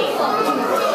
いいね。